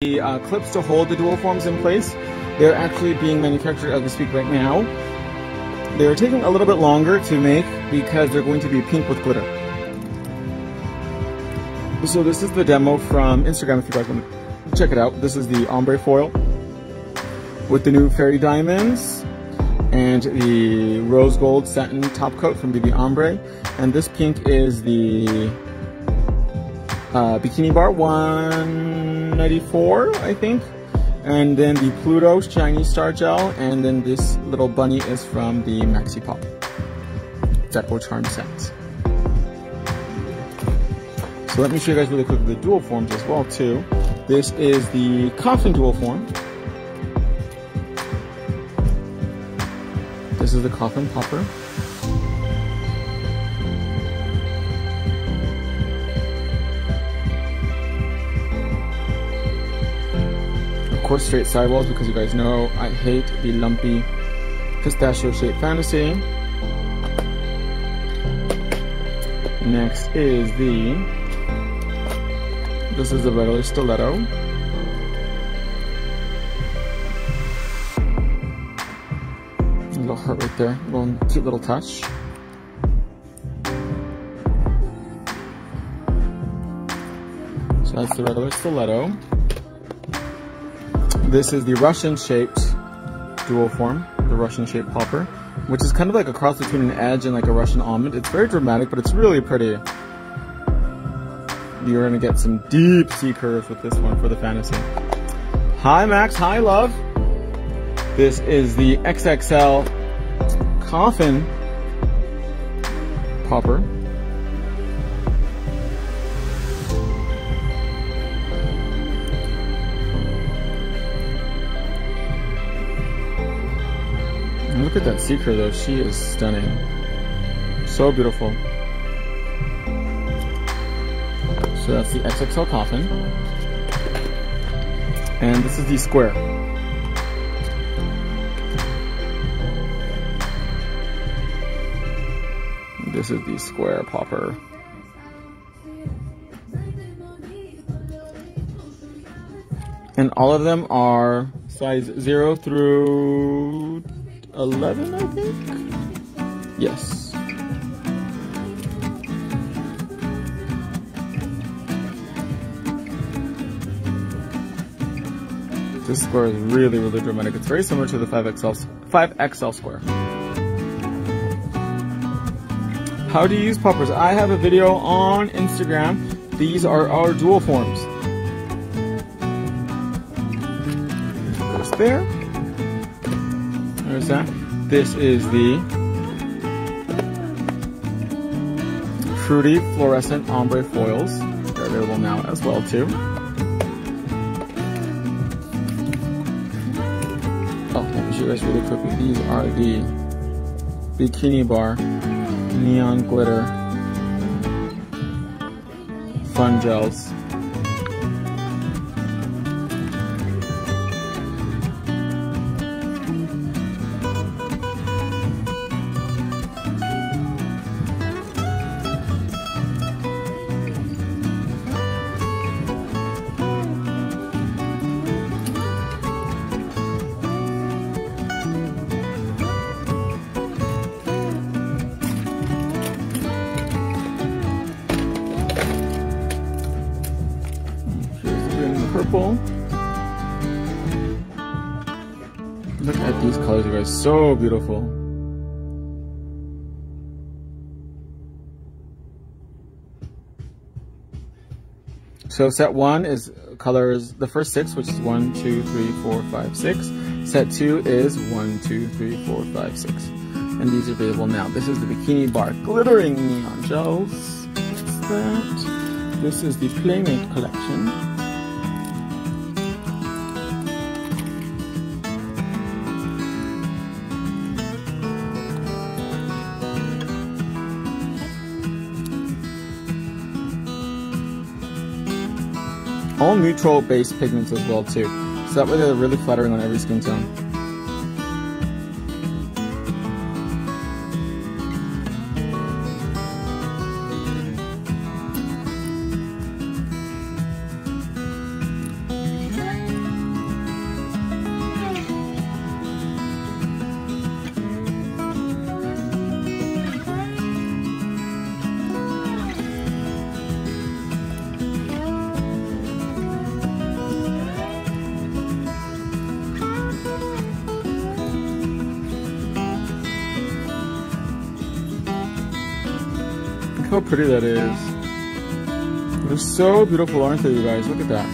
the uh, clips to hold the dual forms in place. They're actually being manufactured as we speak right now. They're taking a little bit longer to make because they're going to be pink with glitter. So this is the demo from Instagram if you guys want to check it out. This is the ombre foil with the new fairy diamonds and the rose gold satin top coat from BB Ombre. And this pink is the uh, Bikini Bar 194, I think. And then the Pluto Shiny Star Gel. And then this little bunny is from the Maxi Pop. Deco Charm set. So let me show you guys really quick the dual forms as well too. This is the Coffin dual form. This is the Coffin popper. Course straight sidewalls because you guys know I hate the lumpy pistachio shaped fantasy. Next is the, this is the regular stiletto. A little heart right there, a little cute little touch. So that's the regular stiletto. This is the Russian shaped dual form, the Russian shaped popper, which is kind of like a cross between an edge and like a Russian almond. It's very dramatic, but it's really pretty. You're gonna get some deep C curves with this one for the fantasy. Hi Max, hi love. This is the XXL coffin popper. Look at that seeker though, she is stunning. So beautiful. So that's the XXL coffin. And this is the square. This is the square popper. And all of them are size 0 through 11, I think? Yes. This square is really, really dramatic. It's very similar to the 5XL, 5XL square. How do you use poppers? I have a video on Instagram. These are our dual forms. There. That. This is the Fruity Fluorescent Ombre Foils. They're available now as well too. Oh, let me show you guys really quickly. These are the Bikini Bar Neon Glitter Fun Gels. Look at these colors, you guys. So beautiful. So set one is colors, the first six, which is one, two, three, four, five, six. Set two is one, two, three, four, five, six. And these are available now. This is the Bikini Bar Glittering Neon Gels. What's that? This is the Playmate collection. All neutral based pigments as well too. So that way they're really flattering on every skin tone. Pretty that is. They're so beautiful, aren't they, you guys? Look at that.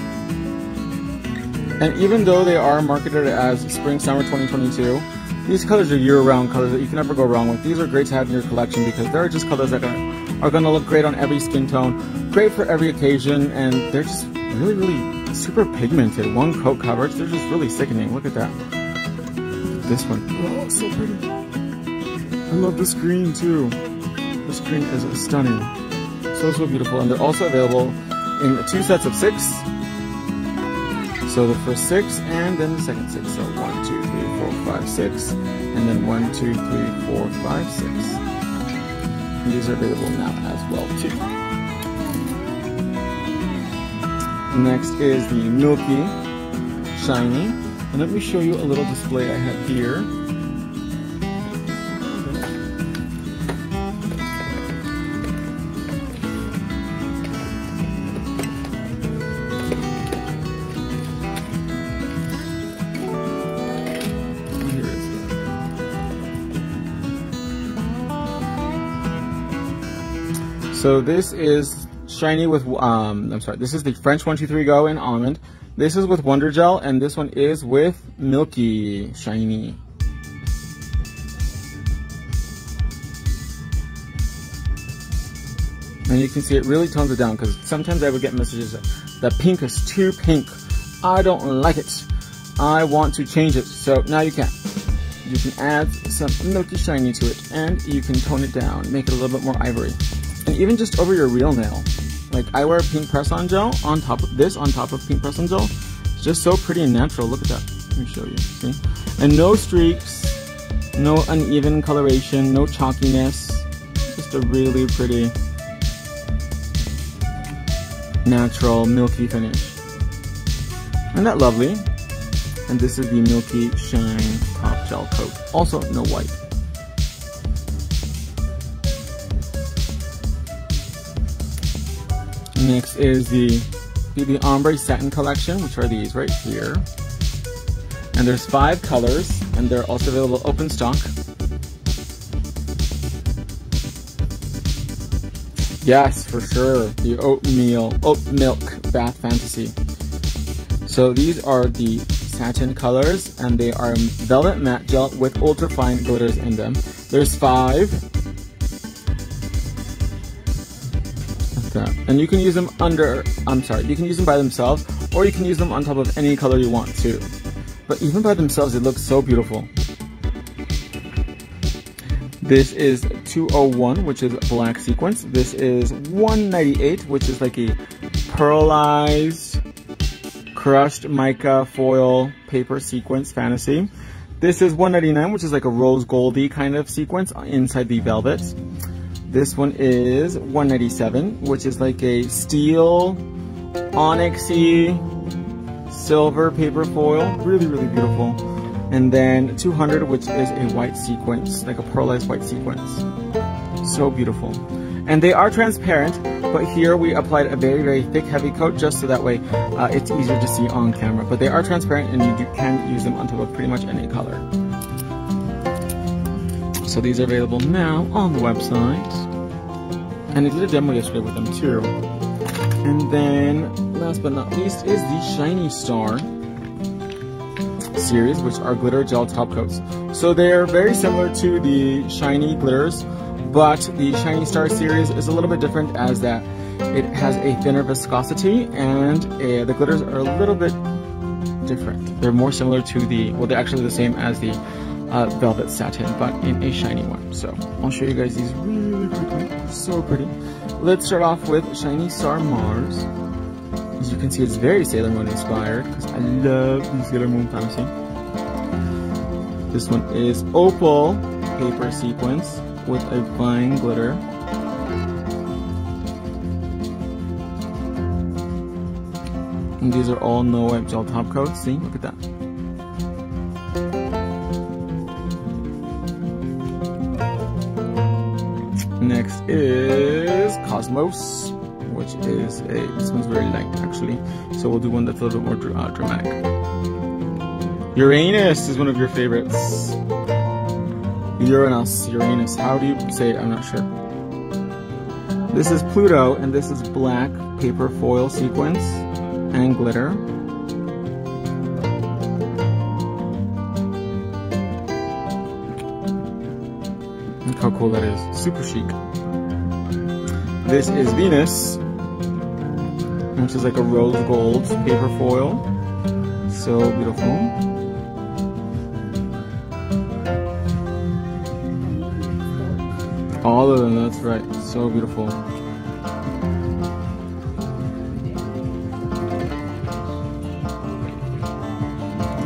And even though they are marketed as Spring Summer 2022, these colors are year-round colors that you can never go wrong with. These are great to have in your collection because they're just colors that are going to look great on every skin tone, great for every occasion, and they're just really, really super pigmented. One coat coverage, they're just really sickening. Look at that. Look at this one. Oh, so pretty. I love this green too. This screen is stunning. So, so beautiful. And they're also available in two sets of six. So the first six and then the second six. So one, two, three, four, five, six. And then one, two, three, four, five, six. And these are available now as well too. Next is the Milky Shiny. And let me show you a little display I have here. So this is shiny with, um, I'm sorry, this is the French 123 Go in almond. This is with Wonder Gel, and this one is with Milky Shiny. And you can see it really tones it down because sometimes I would get messages that the pink is too pink. I don't like it. I want to change it. So now you can. You can add some milky shiny to it and you can tone it down, make it a little bit more ivory and even just over your real nail. Like I wear pink press-on gel on top of this, on top of pink press-on gel. It's just so pretty and natural. Look at that. Let me show you. See? And no streaks, no uneven coloration, no chalkiness. Just a really pretty, natural, milky finish. Isn't that lovely? And this is the Milky Shine Top Gel Coat. Also, no white. Next is the BB Ombre Satin Collection, which are these right here. And there's five colors, and they're also available open stock. Yes, for sure, the oatmeal, oat milk bath fantasy. So these are the satin colors, and they are velvet matte gel with ultra fine glitters in them. There's five, And you can use them under, I'm sorry, you can use them by themselves or you can use them on top of any color you want to. But even by themselves, it looks so beautiful. This is 201, which is black sequence. This is 198, which is like a pearlized, crushed mica foil paper sequence fantasy. This is 199, which is like a rose goldy kind of sequence inside the velvet. This one is 197, which is like a steel, onyxy, silver paper foil. Really, really beautiful. And then 200, which is a white sequence, like a pearlized white sequence. So beautiful. And they are transparent, but here we applied a very, very thick, heavy coat just so that way uh, it's easier to see on camera. But they are transparent and you do, can use them on top of pretty much any color. So these are available now on the website. And I did a demo yesterday with them too. And then, last but not least, is the Shiny Star series, which are glitter gel top coats. So they are very similar to the Shiny Glitters, but the Shiny Star series is a little bit different as that it has a thinner viscosity and uh, the glitters are a little bit different. They're more similar to the, well they're actually the same as the uh, velvet satin, but in a shiny one. So I'll show you guys these really quickly. So pretty. Let's start off with Shiny Star Mars. As you can see, it's very Sailor Moon inspired because I love the Sailor Moon fantasy. This one is Opal paper sequence with a fine glitter. And these are all no wipe gel top coats. See, look at that. Is Cosmos, which is a, this one's very light actually. So we'll do one that's a little bit more uh, dramatic. Uranus is one of your favorites. Uranus, Uranus. How do you say it? I'm not sure. This is Pluto, and this is black paper foil sequence and glitter. Look how cool that is. Super chic. This is Venus, which is like a rose gold paper foil. So beautiful. All of them, that's right. So beautiful.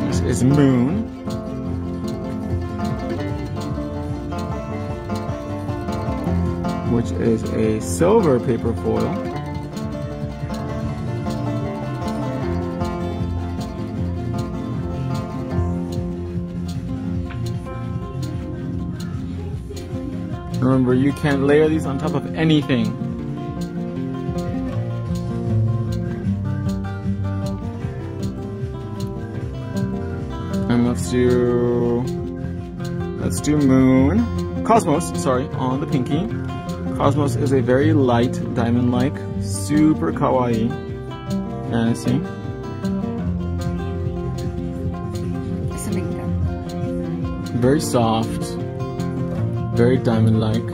This is Moon. Is a silver paper foil. Remember, you can't layer these on top of anything. And let's do, let's do moon. Cosmos, sorry, on the pinky. Cosmos is a very light, diamond-like, super kawaii fantasy. Very soft, very diamond-like.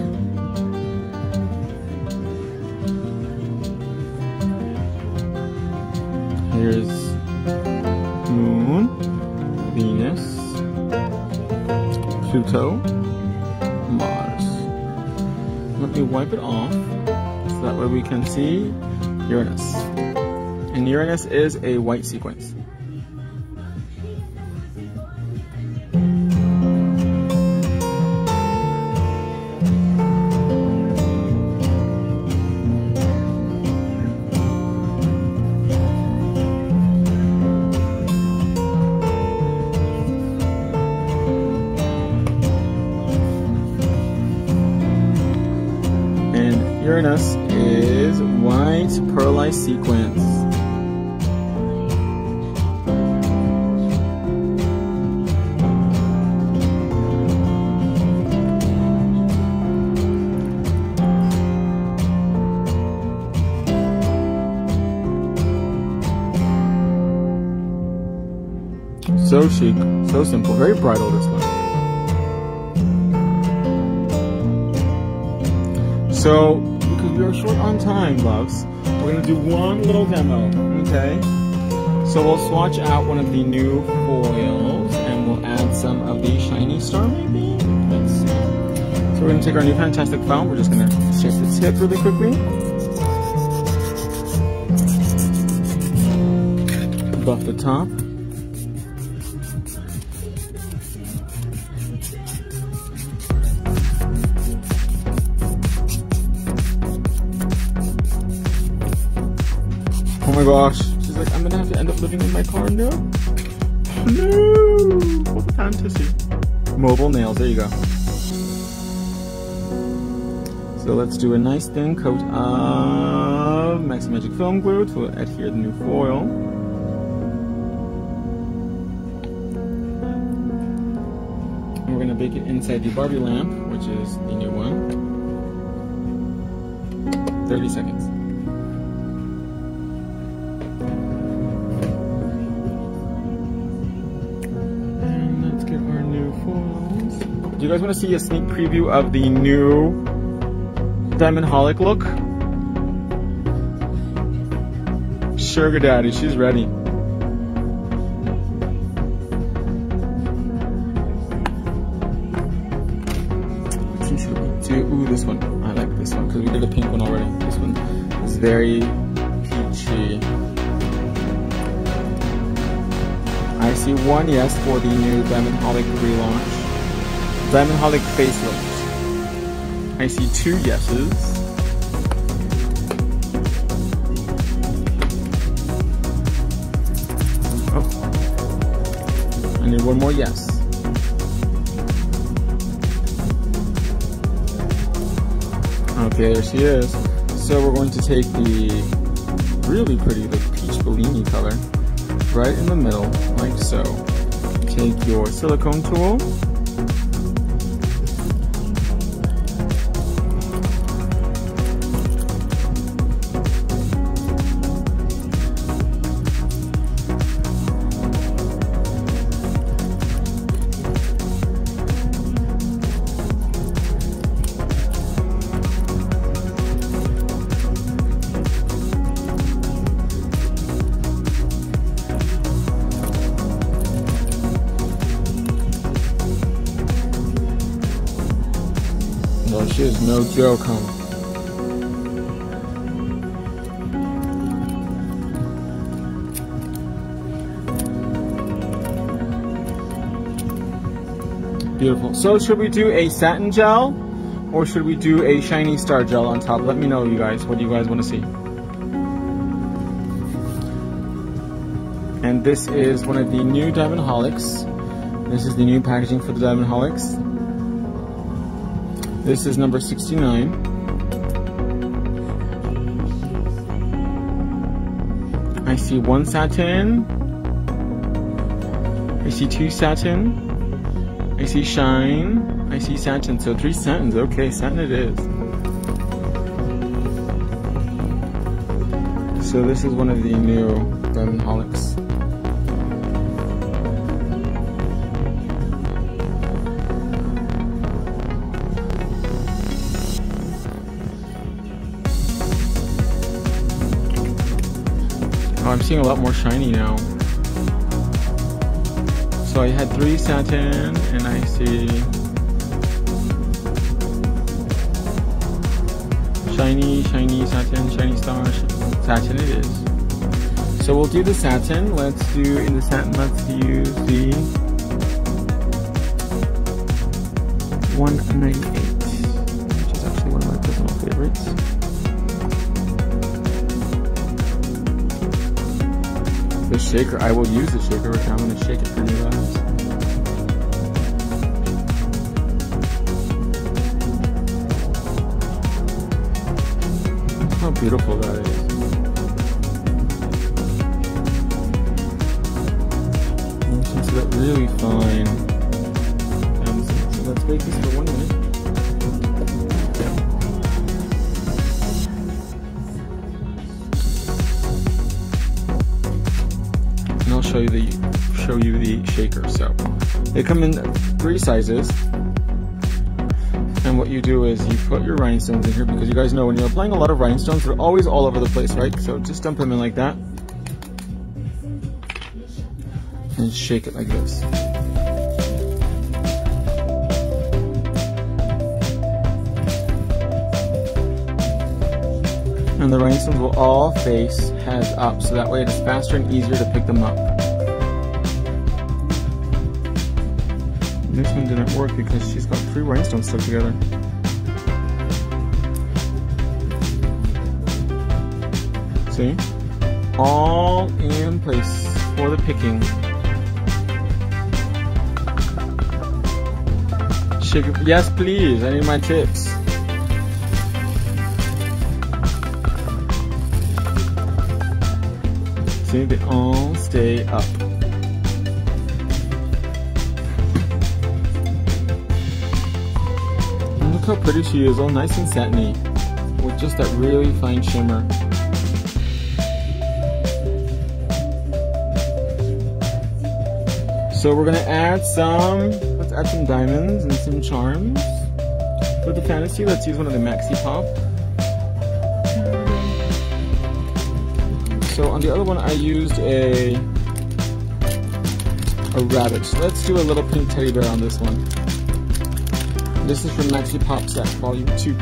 Here's Moon, Venus, Pluto. Me wipe it off so that way we can see Uranus. And Uranus is a white sequence. So chic, so simple, very bridal this one. So, because we are short on time, loves, we're gonna do one little demo, okay? So we'll swatch out one of the new foils and we'll add some of the shiny star maybe? Let's see. So we're gonna take our new fantastic foam, we're just gonna shape the tip really quickly. Buff the top. My gosh. She's like, I'm gonna have to end up living in my car now. No! What a fantasy. Mobile nails, there you go. So let's do a nice thin coat of Maxi Magic Film Glue to adhere the new foil. And we're gonna bake it inside the Barbie lamp, which is the new one. 30 seconds. You guys want to see a sneak preview of the new Diamond Holic look? Sugar Daddy, she's ready. Do? Ooh, this one. I like this one because we did a pink one already. This one is very peachy. I see one yes for the new Diamond Holic relaunch. Diamond Holic facelift. I see two yeses. Oh. I need one more yes. Okay, there she is. So we're going to take the really pretty, like peach Bellini color right in the middle, like so. Take your silicone tool. No joke, huh? Beautiful. So should we do a satin gel or should we do a shiny star gel on top? Let me know, you guys. What do you guys want to see? And this is one of the new Diamond Holics. This is the new packaging for the Diamond Holics. This is number 69. I see one satin. I see two satin. I see shine. I see satin. So three satins. Okay, satin it is. So this is one of the new Diamond seeing a lot more shiny now. So I had three satin and I see shiny, shiny satin, shiny star, satin it is. So we'll do the satin. Let's do, in the satin, let's use the 198, shaker. I will use the shaker now. I'm going to shake it for you guys. How beautiful that is. You can see that really fine. Um, so let's bake this for one they come in three sizes. And what you do is you put your rhinestones in here because you guys know when you're applying a lot of rhinestones, they're always all over the place, right? So just dump them in like that. And shake it like this. and the rhinestones will all face heads up so that way it is faster and easier to pick them up. This one didn't work because she's got three rhinestones stuck together. See? All in place for the picking. Sugar, yes please, I need my tips. See, they all stay up. Look how pretty she is, all nice and satiny, with just that really fine shimmer. So we're gonna add some, let's add some diamonds and some charms. For the fantasy, let's use one of the Maxi Pop. So on the other one, I used a a rabbit. So let's do a little pink teddy bear on this one. This is from Maxi Pop Set Volume 2.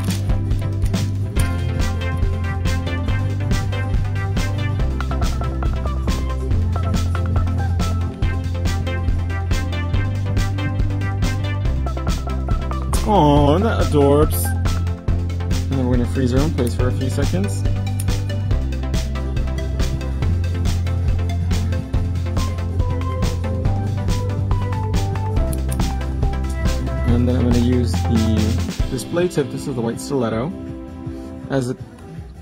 Oh, that adorbs. And then we're gonna freeze her in place for a few seconds. And then I'm going to use the display tip, this is the white stiletto, as a,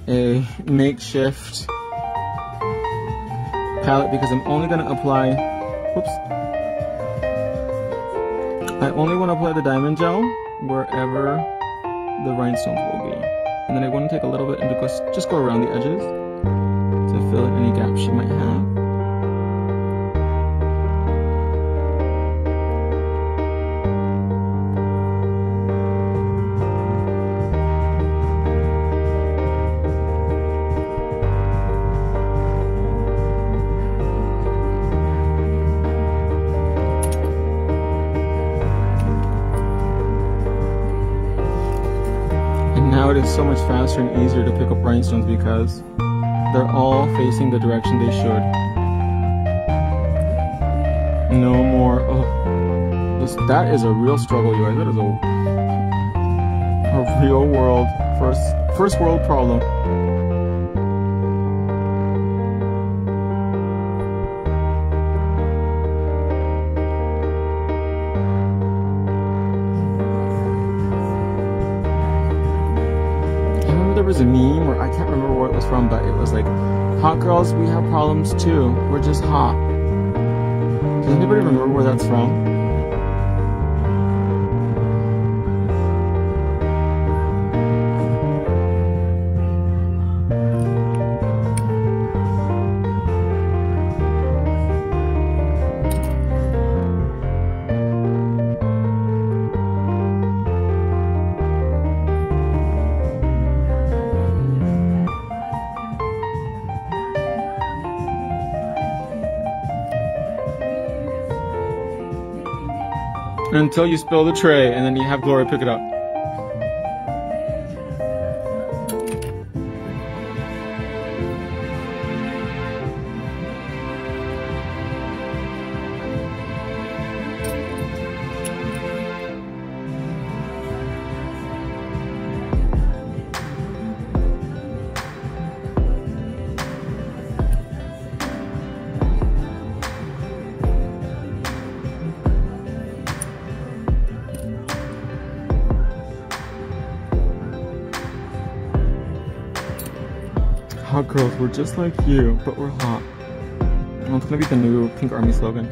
a makeshift palette because I'm only going to apply, whoops, I only want to apply the diamond gel wherever the rhinestones will be. And then I want to take a little bit and just, just go around the edges to fill in any gaps she might have. Now it is so much faster and easier to pick up rhinestones because they're all facing the direction they should. No more. Oh, this, that is a real struggle, you guys. That is a a real world first first world problem. Problems too. We're just hot. Does anybody remember where that's from? Until you spill the tray and then you have Gloria pick it up. Girls, we're just like you, but we're hot. Well, it's gonna be the new Pink Army slogan.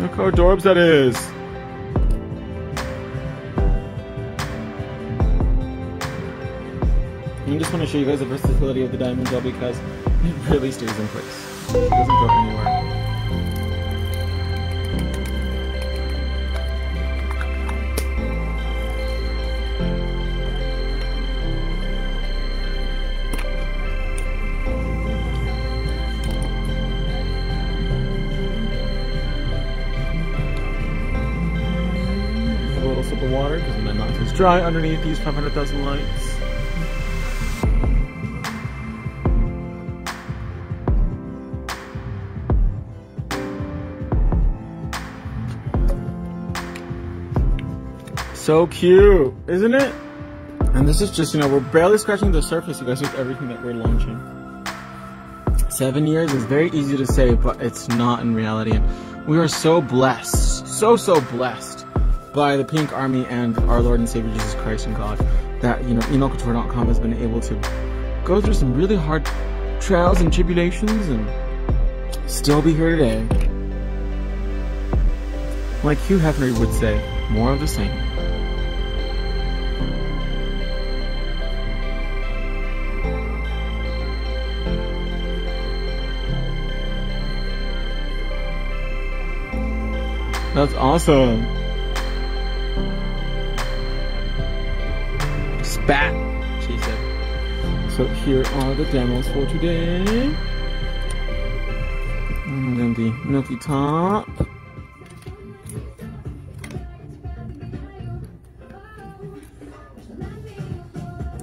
Look how adorbs that is! I just want to show you guys the versatility of the diamond gel because it really stays in place. It doesn't go anywhere. Dry underneath these 500,000 lights. So cute, isn't it? And this is just, you know, we're barely scratching the surface, you guys, with everything that we're launching. Seven years is very easy to say, but it's not in reality. And we are so blessed, so, so blessed by the Pink Army and our Lord and Savior Jesus Christ and God that, you know, EnailCouture.com has been able to go through some really hard trials and tribulations and still be here today. Like Hugh Hefner would say, more of the same. That's awesome. Spat, she said. So here are the demos for today. And then the milky top.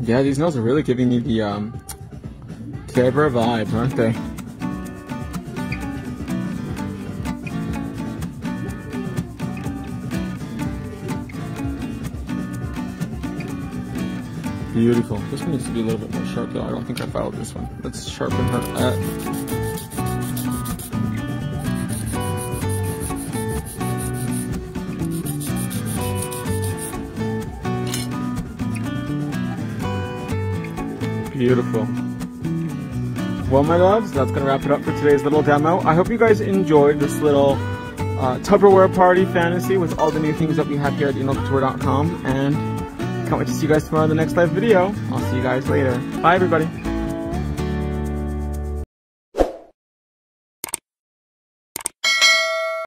Yeah, these nails are really giving me the um, Kleber vibe, aren't they? Beautiful. This one needs to be a little bit more sharp though. I don't think I filed this one. Let's sharpen her up. Beautiful. Well, my loves, that's going to wrap it up for today's little demo. I hope you guys enjoyed this little uh, Tupperware party fantasy with all the new things that we have here at EnailCouture.com. And can't wait to see you guys tomorrow in the next live video. I'll see you guys later. Bye, everybody.